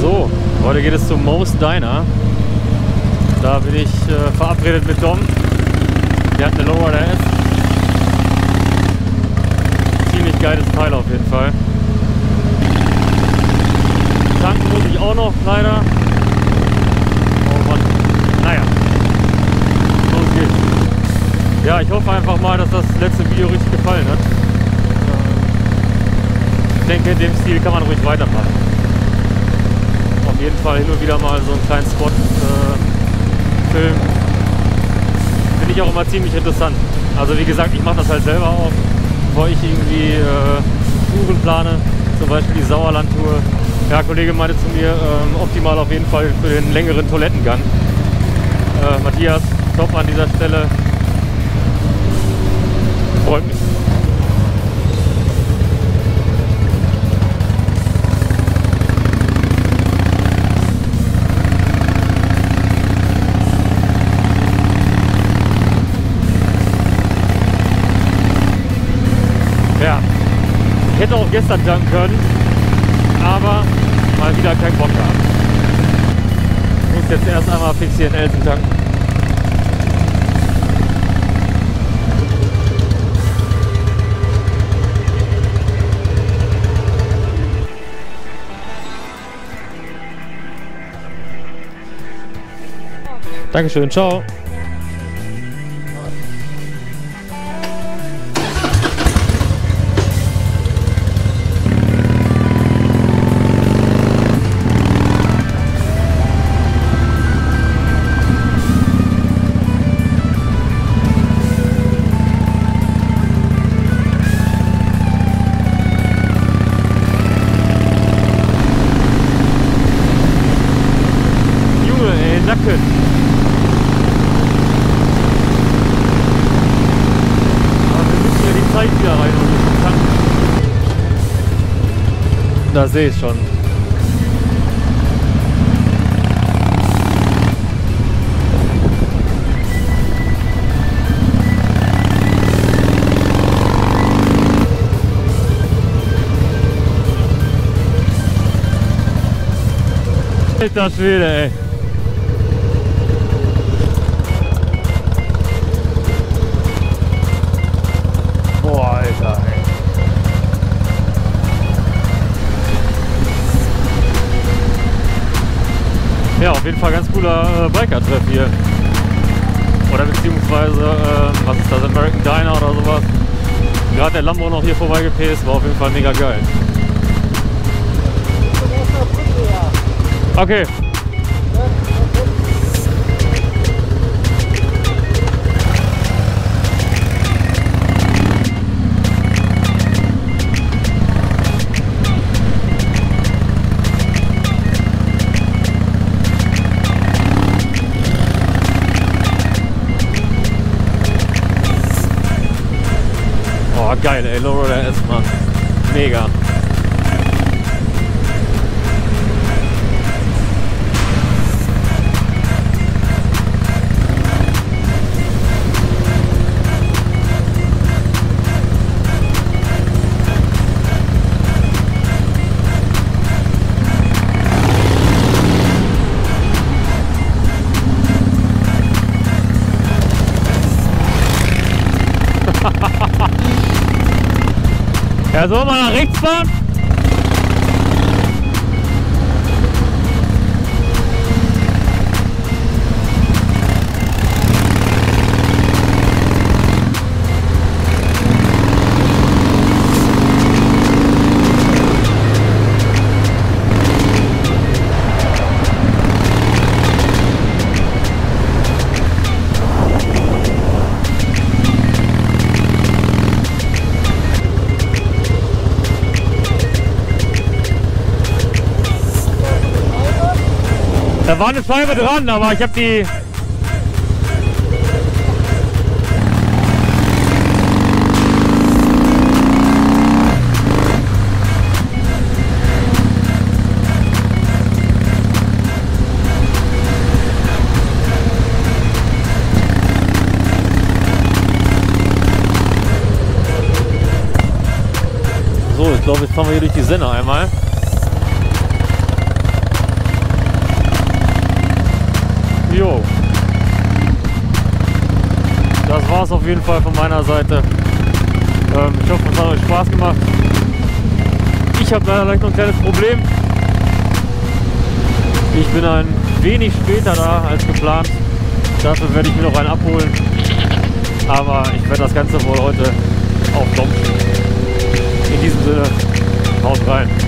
So, heute geht es zum Mo's Diner. Da bin ich äh, verabredet mit Dom. Der hat eine Lowrider S. Ziemlich geiles Teil auf jeden Fall. Tanken muss ich auch noch, leider. Oh Mann. Naja. Los geht's. Ich hoffe einfach mal, dass das letzte Video richtig gefallen hat. Ich denke, in dem Stil kann man ruhig weitermachen. Auf jeden Fall hin und wieder mal so einen kleinen Spot äh, filmen. Finde ich auch immer ziemlich interessant. Also wie gesagt, ich mache das halt selber auch, bevor ich irgendwie äh, Touren plane. Zum Beispiel die Sauerland-Tour. Ja, Kollege meinte zu mir, ähm, optimal auf jeden Fall für den längeren Toilettengang. Äh, Matthias, top an dieser Stelle. Hätte auch gestern tanken können, aber mal wieder kein Bock gehabt. Ich muss jetzt erst einmal fix hier in Elsen tanken. Dankeschön, ciao. Nacken. Aber wir müssen ja die Zeit wieder rein und nicht tanken. Da sehe ich schon. Alter Schwede, ey. Auf jeden Fall ganz cooler äh, Biker-Treff hier. Oder beziehungsweise, äh, was ist das, American Diner oder sowas. Gerade der Lambo noch hier vorbeigepäst, war auf jeden Fall mega geil. Okay. Geil, ey, Lowrider S, Mann. Mega. Ja, soll man nach rechts fahren? Da war eine Scheibe dran, aber ich habe die So, ich glaube, jetzt fahren wir hier durch die Sinne einmal. jo. Das es auf jeden Fall von meiner Seite. Ähm, ich hoffe, es hat euch Spaß gemacht. Ich habe leider gleich noch ein kleines Problem. Ich bin ein wenig später da als geplant. Dafür werde ich mir noch einen abholen. Aber ich werde das Ganze wohl heute aufdommen. In diesem Sinne, haut rein.